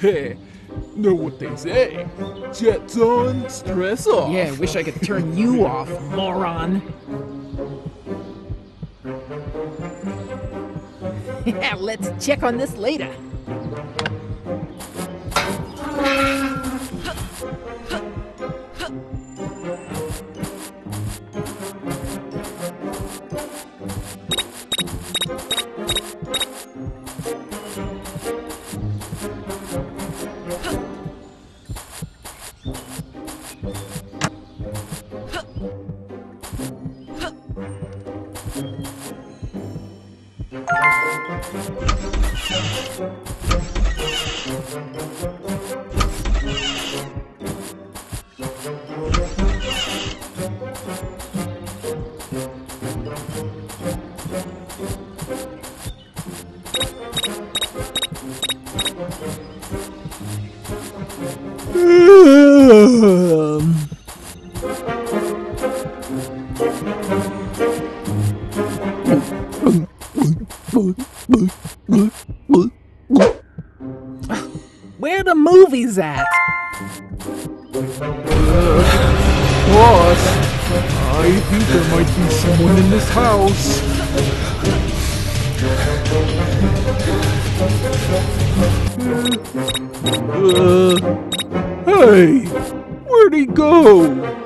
Hey, know what they say? Jets on, stress off. Yeah, wish I could turn you off, moron. Yeah, Let's check on this later. Um, Where the movies at? boss, I think there might be someone in this house. Uh, hey, where'd he go?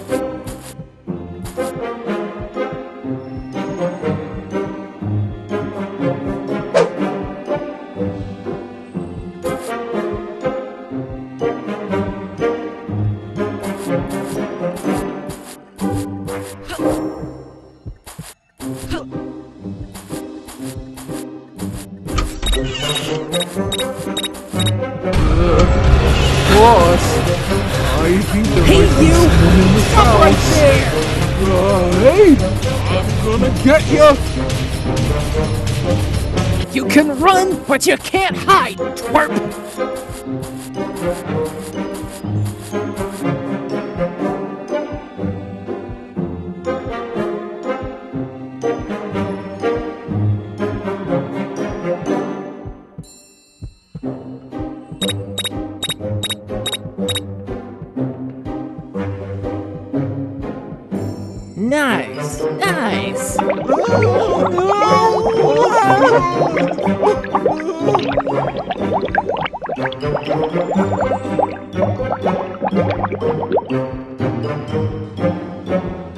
Boss, I think there Hey, you! Stop right there! Uh, hey, I'm gonna get ya! You can run, but you can't hide, twerp! Nice, nice.